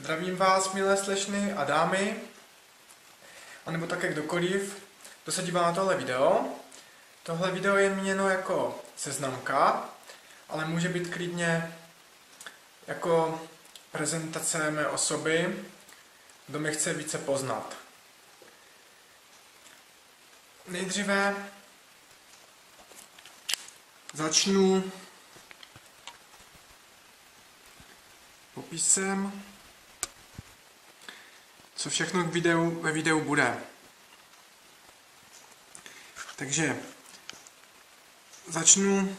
Zdravím vás, milé slečny a dámy, anebo také kdokoliv, kdo se dívá na tohle video. Tohle video je měno jako seznamka, ale může být klidně jako prezentace mé osoby, kdo mě chce více poznat. Nejdříve začnu popisem, co všechno k videu, ve videu bude. Takže začnu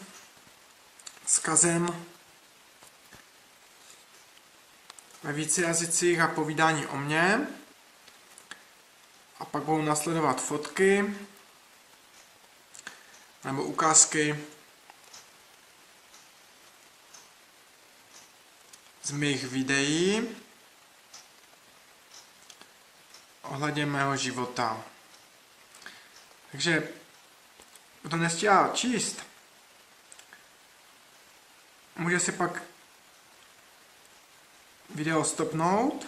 kazem ve více jazycích a povídání o mně. A pak budou nasledovat fotky nebo ukázky z mých videí ohledně mého života. Takže kdo nestíhá číst, může si pak video stopnout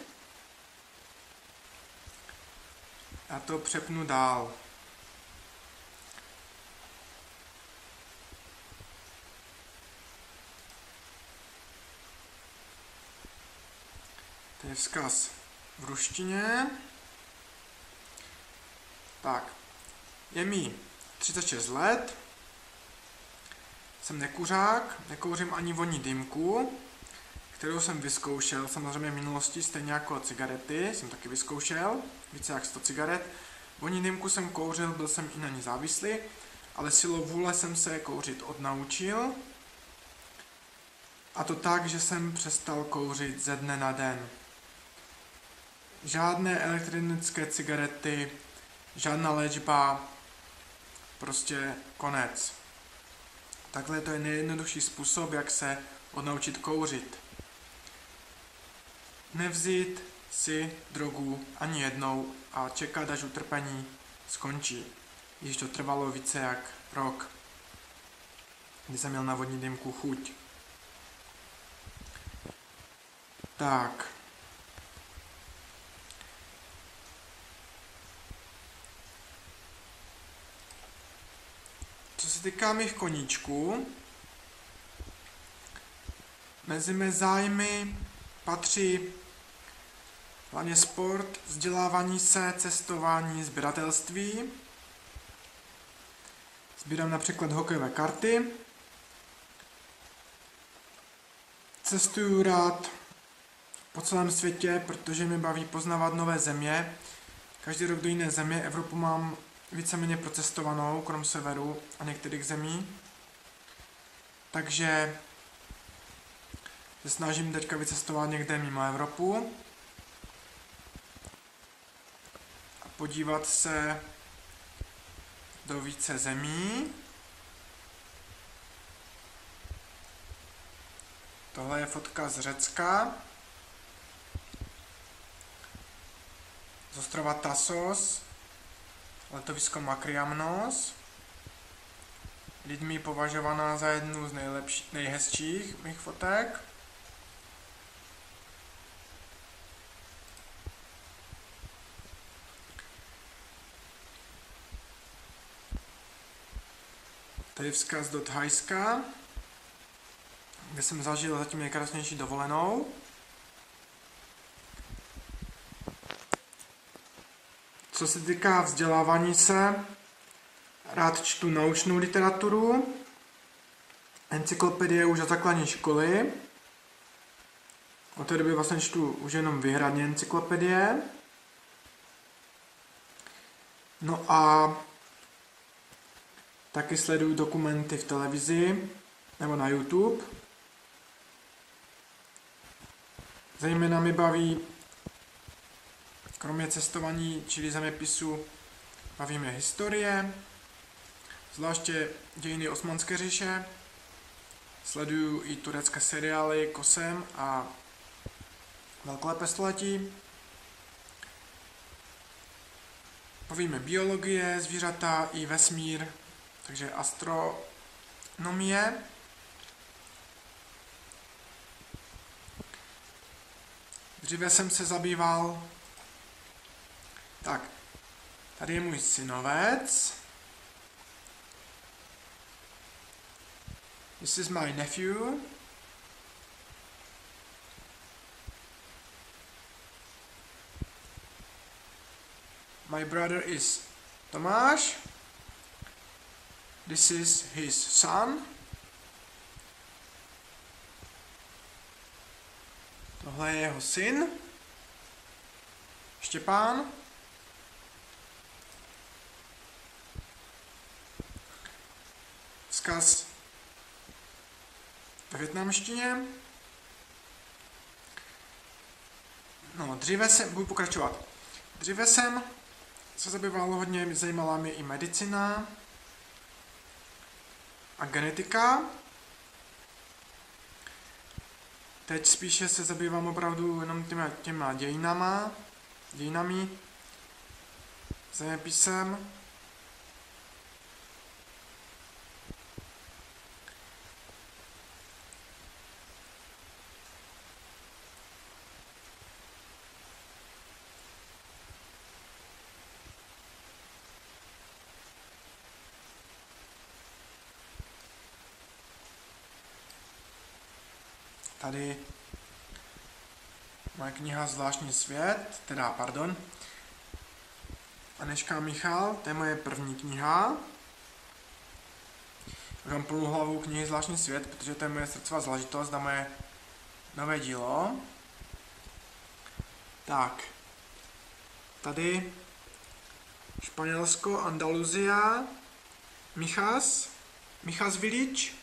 a to přepnu dál. To je vzkaz v ruštině. Tak, je mi 36 let, jsem nekuřák, nekouřím ani voní dýmku, kterou jsem vyzkoušel samozřejmě v minulosti, stejně jako cigarety, jsem taky vyzkoušel, více jak 100 cigaret. Voní dýmku jsem kouřil, byl jsem i na ní závislý, ale silou vůle jsem se kouřit odnaučil. A to tak, že jsem přestal kouřit ze dne na den. Žádné elektronické cigarety, žádná léčba, prostě konec. Takhle to je nejjednodušší způsob, jak se odnaučit kouřit. Nevzít si drogu ani jednou a čekat, až utrpení skončí. Již to trvalo více jak rok, kdy jsem měl na vodní dýmku chuť. Tak. Týká mých koníčků, mezi mé zájmy patří hlavně sport, vzdělávání se, cestování, sběratelství. Sbírám například hokejové karty. Cestuju rád po celém světě, protože mi baví poznávat nové země. Každý rok do jiné země. Evropu mám víceméně procestovanou, krom severu a některých zemí. Takže se snažím teďka vycestovat někde mimo Evropu a podívat se do více zemí. Tohle je fotka z Řecka. Z ostrova Tasos letovisko Makriamnos, lidmi považovaná za jednu z nejlepší, nejhezčích mých fotek. Tady vzkaz do Thajska, kde jsem zažil zatím nejkrásnější dovolenou. Co se týká vzdělávání se, rád čtu naučnou literaturu, encyklopedie už za základní školy. Od té doby vlastně čtu už jenom vyhradně encyklopedie. No a taky sleduju dokumenty v televizi nebo na YouTube. Zejména mi baví Kromě cestování, čili zeměpisu, bavíme historie, zvláště dějiny Osmanské říše. Sleduju i turecké seriály Kosem a Velkolepé století. Bavíme biologie, zvířata i vesmír, takže astronomie. Dříve jsem se zabýval... Tak, tady je můj synovec. This is my nephew. My brother is Tomáš. This is his son. Tohle je jeho syn. Štěpán. Vzkaz ve větnamštině. No, dříve jsem, budu pokračovat. Dříve jsem se zabýval hodně, zajímala mě i medicina a genetika. Teď spíše se zabývám opravdu jenom těma, těma dějinama, dějinami, zeměpisem. Tady moje kniha Zvláštní svět, teda, pardon, Aneška Michal, to je moje první kniha. Mám plnou hlavu knihy Zvláštní svět, protože to je moje srdcová záležitost na moje nové dílo. Tak, tady Španělsko, Andaluzia, Michas, Michas Village,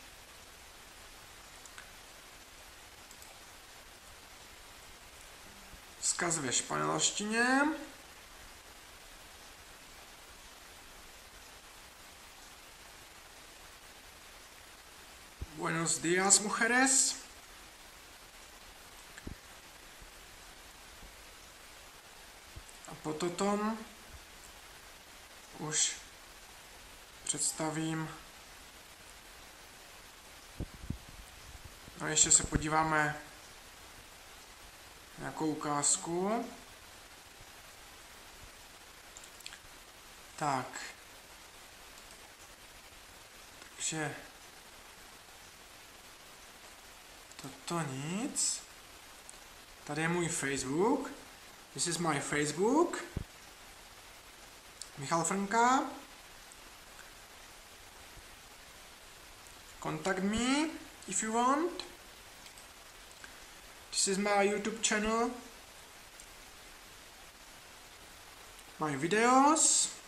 vzkaz ve španělštině. Buenos días, mujeres. A potom už představím No ještě se podíváme nějakou ukázku. Tak. Takže toto nic. Tady je můj Facebook. This is my Facebook. Michal Frnka. Contact me if you want. This is my YouTube channel. My videos.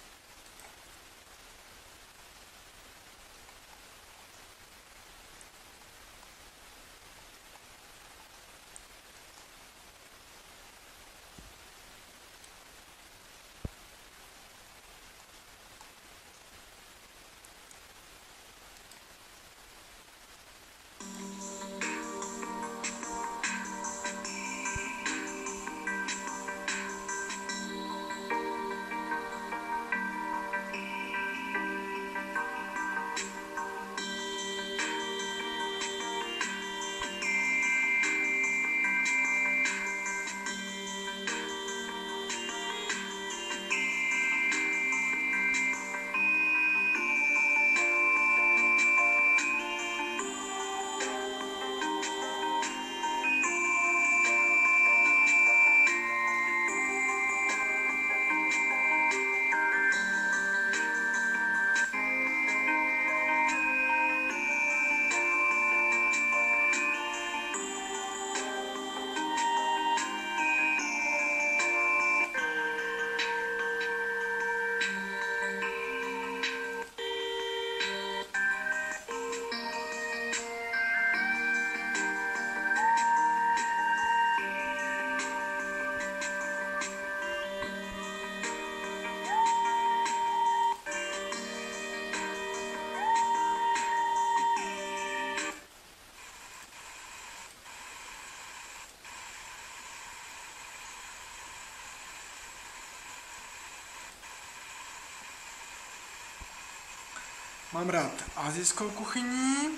Mám rád azijskou kuchyni,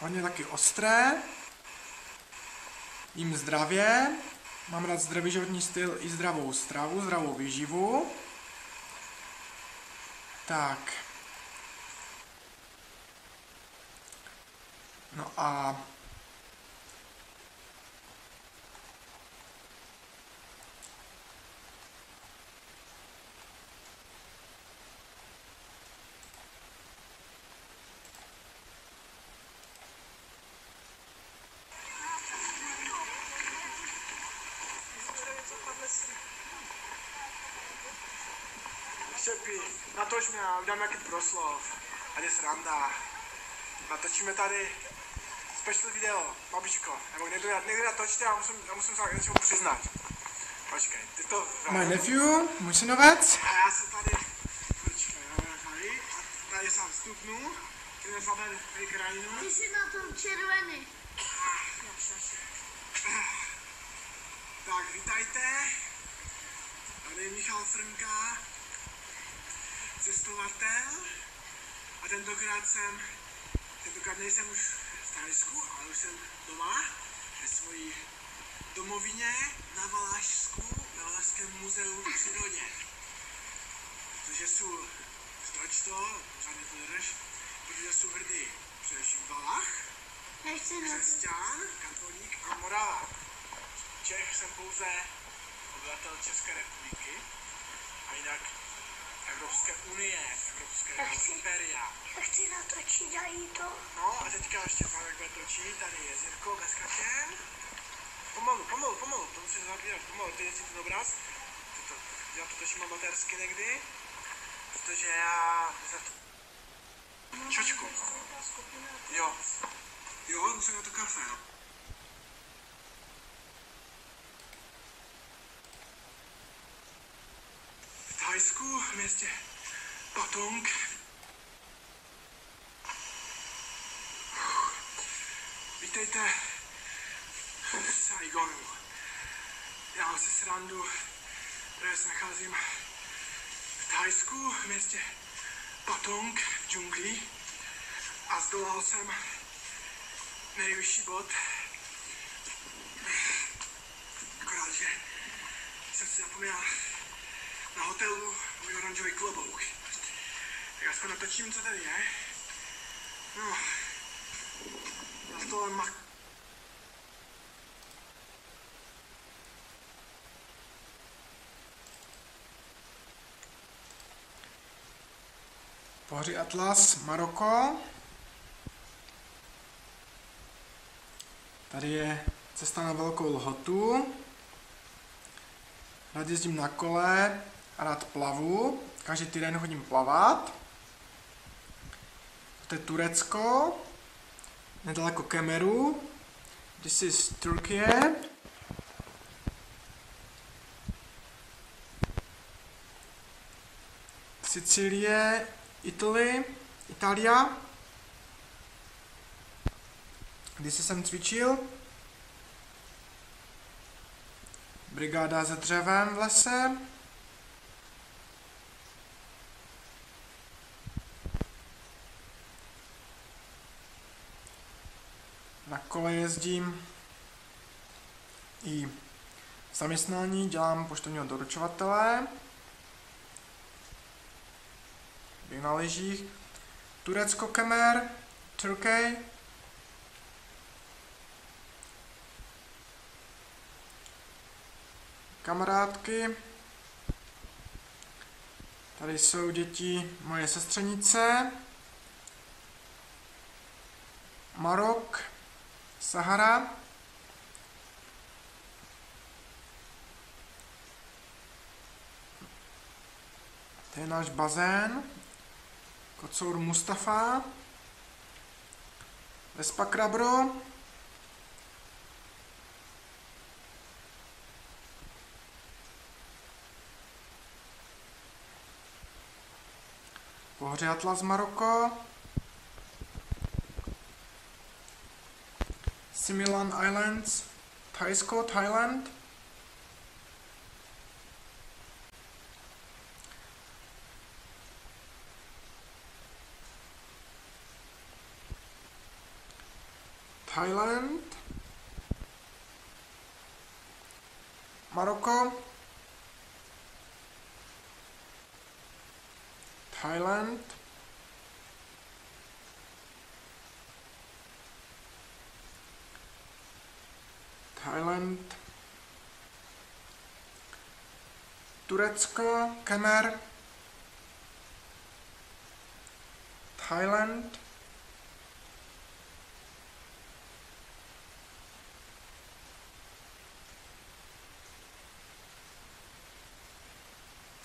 hodně taky ostré, jím zdravě, Mám rád zdravý životní styl i zdravou stravu, zdravou výživu. Tak. No a natoč mě a uděláme nějaký proslov. A je sranda. Natočíme tady special video, babičko. Nebo někdo, někdo natočte a musím, já musím se něčemu přiznat. Počkej, ty to... My nephew, můj synovec. A já se tady... Počkej, já tady. A tady sám vstupnu. Jdeme zaber tady krajinu. Ty jsi na tom červený. Tak, vítajte. Tady je Michal Frnka, cestovatel. A tentokrát jsem, tentokrát nejsem už v Thajsku, ale už jsem doma ve svojí domovině na Valašsku, na Valašském muzeu v přírodě. Protože jsou, stoč to, pořádně to drž, protože jsou hrdý především Valach, křesťan, katolík a Morava. Čech jsem pouze obyvatel České republiky a jinak Evropské unie, Evropské chci- imperia. Já chci natočit a jí to. No a teďka ještě Marek bude točit, tady je Zirko Gaskačen. Pomalu, pomalu, pomalu, to musíte zabírat, pomalu, ty jestli ten obraz. To, to, já to točím amatérsky někdy, protože já za to... Čočku. Jo. Jo, musím na to kafe, no. Thajsku, v městě Patong, Vítejte v Saigonu. Já si srandu, že se nacházím v Thajsku, v městě Patong v džungli a zdolal jsem nejvyšší bod. Akorát, že jsem si zapomněl na hotelu můj oranžový klobouk. Tak aspoň natočím, co tady je. No, na stole mak... Pohoří Atlas, Maroko. Tady je cesta na velkou lhotu. Rád jezdím na kole rád plavu. Každý týden chodím plavat. To je Turecko, nedaleko Kemeru. This is Turkey. Sicílie, Italy, Itália. Když jsem cvičil. Brigáda se dřevem v lese. Na kole jezdím i v zaměstnání, dělám poštovního doručovatele. Běh na lyžích. Turecko Kemer, Turkey. Kamarádky. Tady jsou děti moje sestřenice. Marok, Sahara. To je náš bazén. Kocour Mustafa. Vespa Krabro. Pohoří Atlas Maroko. Similan Islands, Thaisko, Thailand. Thailand. Morocco, Thailand, Turecko, Kemer, Thailand,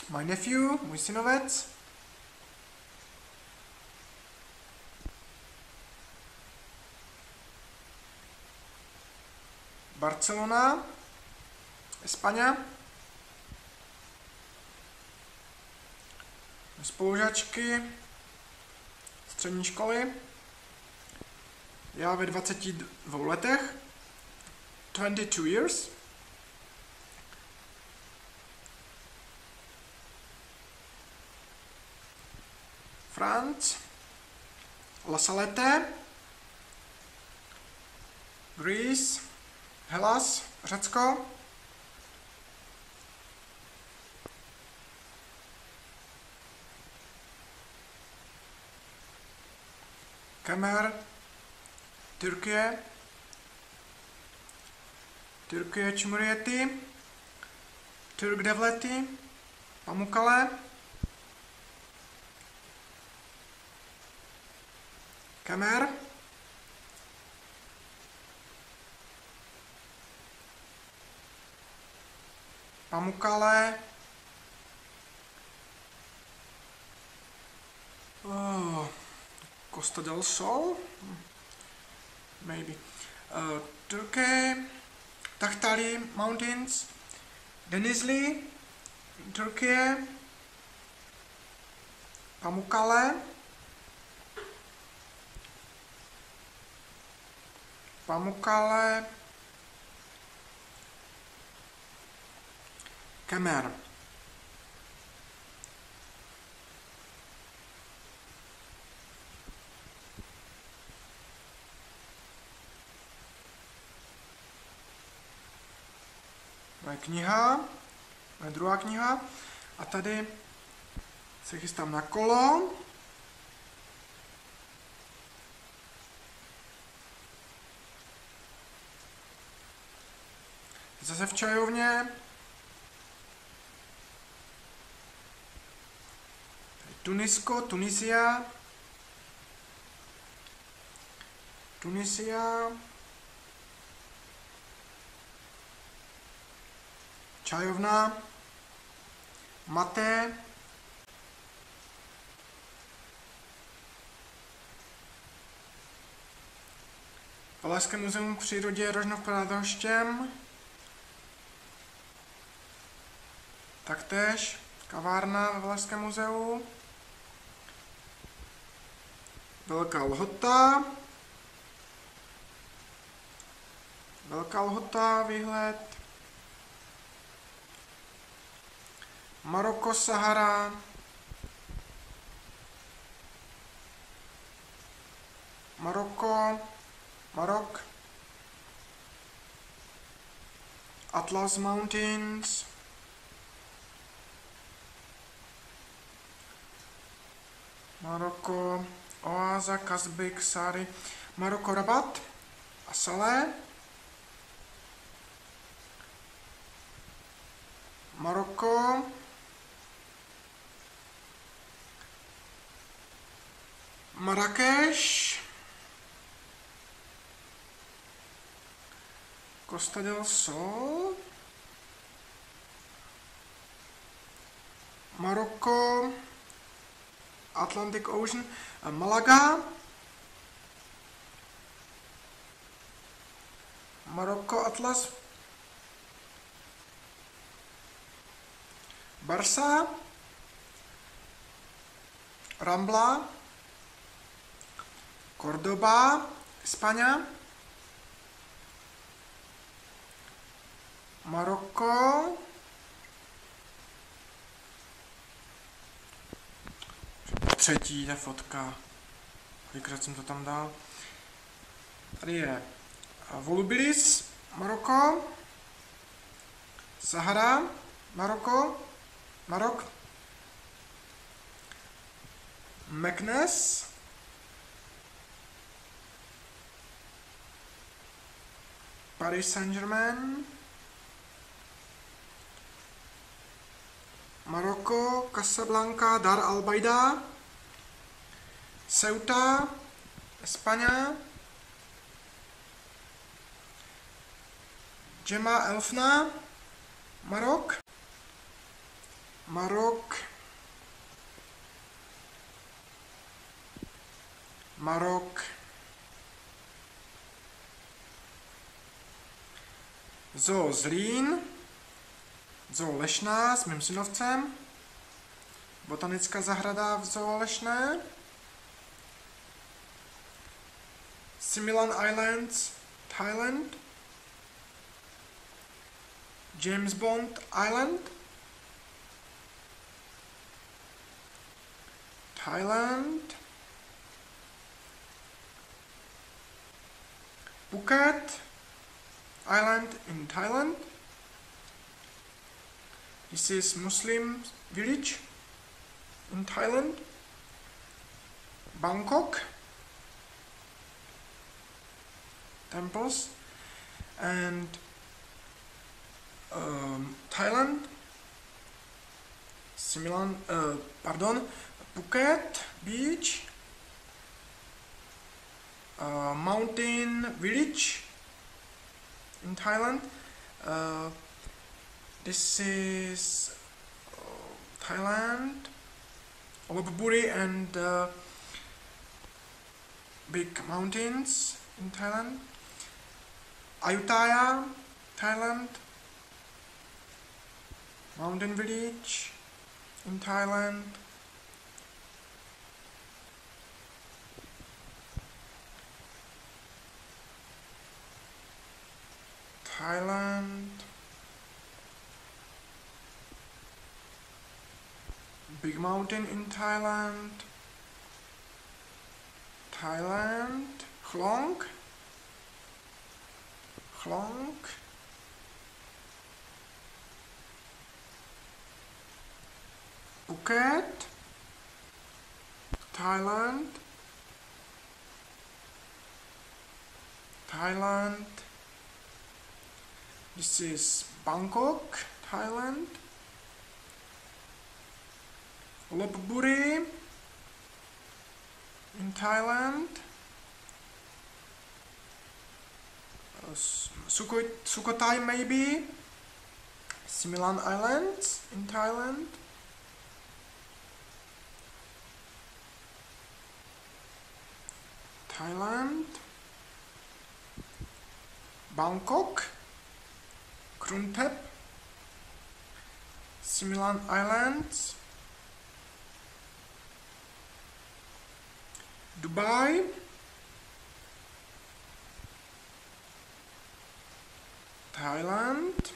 My nephew, můj synovec. Barcelona, Espaňa. Spolužačky střední školy. Já ve 22 letech. 22 years. France, La Salette, Greece, Hellas, Řecko, Kemer, Türkie, Türkie Cumhuriyeti, Türk Devleti, Pamukkale, Kemer, Pamukkale, oh, Costa del Sol, maybe, uh, Turkey, Tahtali Mountains, Denizli, Turkey, Pamukkale, Pamukkale, Kemer. Moje kniha, moje druhá kniha. A tady se chystám na kolo. Zase v čajovně. Tunisko, Tunisia. Tunisia. Čajovna. Maté. Valašské muzeum v přírodě Rožnov pod Radhoštěm. Taktéž kavárna ve Valašském muzeu. Velká lhota. Velká lhota, výhled. Maroko, Sahara. Maroko, Marok. Atlas Mountains. Maroko, Oáza, Kazbek, Sary, Maroko, Rabat a Salé. Maroko, Marrakeš, Costa del Sol, Maroko, Atlantic Ocean, eh, Malaga, Maroko Atlas, Barsa, Rambla, Cordoba, España, Maroko, třetí ta fotka. Kolikrát jsem to tam dal? Tady je Volubilis, Maroko, Sahara, Maroko, Marok, Meknes, Paris Saint-Germain, Maroko, Casablanca, Dar al-Baida, Ceuta, España, Gemma Elfna, Marok, Marok, Marok, Zoo Zlín, Zoo Lešná s mým synovcem, botanická zahrada v Zoo Lešné, Similan Islands, Thailand, James Bond Island, Thailand, Phuket Island in Thailand. This is Muslim village in Thailand. Bangkok temples and um, Thailand, Similan, uh, pardon, Phuket beach, uh, mountain village in Thailand. Uh, this is uh, Thailand, Lopburi and uh, big mountains in Thailand. Ayutthaya, Thailand, mountain village in Thailand. Thailand. Big mountain in Thailand. Thailand. Klong. Klong. Phuket. Thailand. Thailand. This is Bangkok, Thailand. Lopburi in Thailand. Uh, S- Sukhoi- Sukhothai maybe. Similan Islands in Thailand. Thailand. Bangkok. Krunthep, Similan Islands, Dubai, Thailand,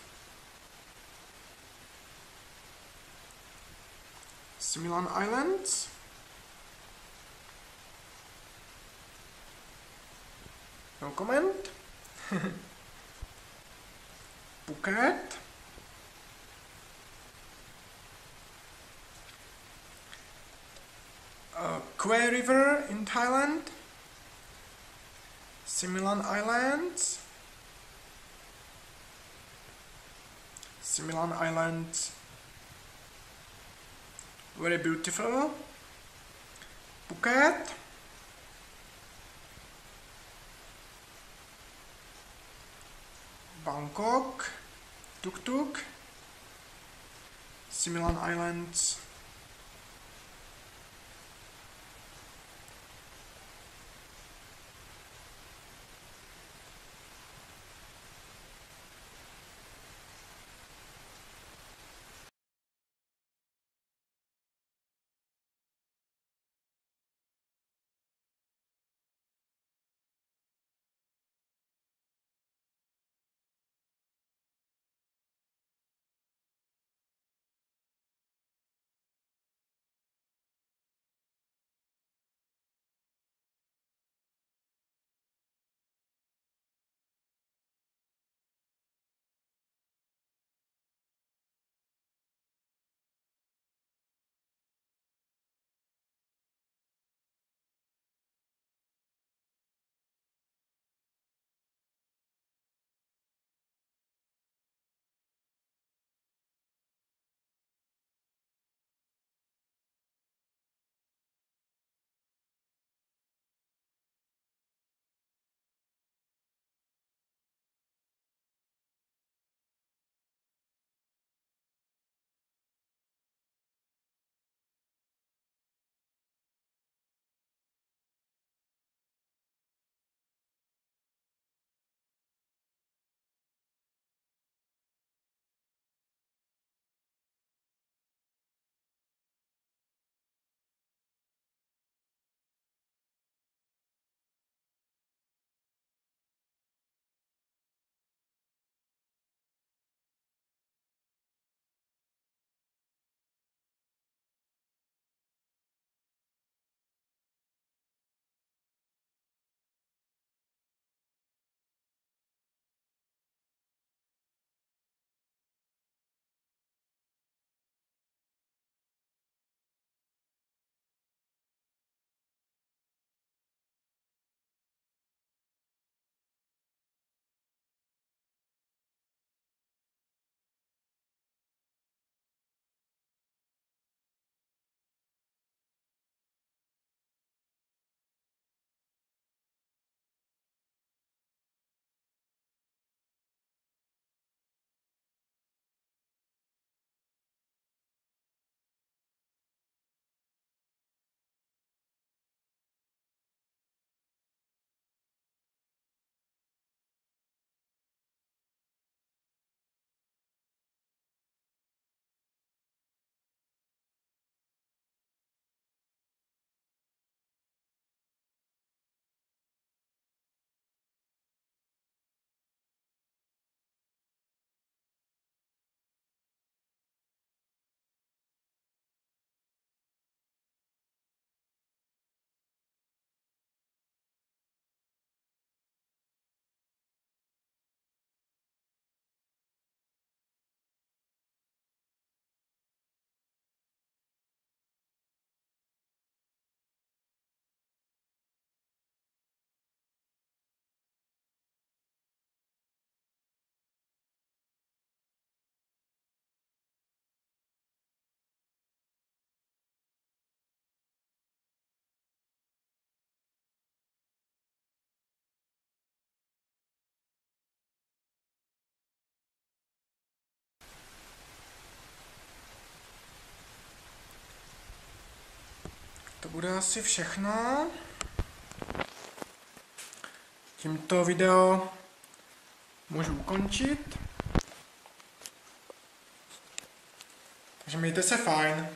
Similan Islands, no comment. Phuket, uh, Kwe River in Thailand, Similan Islands, Similan Islands, very beautiful, Phuket, Bangkok, Tuk Tuk, Similan Islands, to bude asi všechno. Tímto video můžu ukončit. Takže mějte se fajn.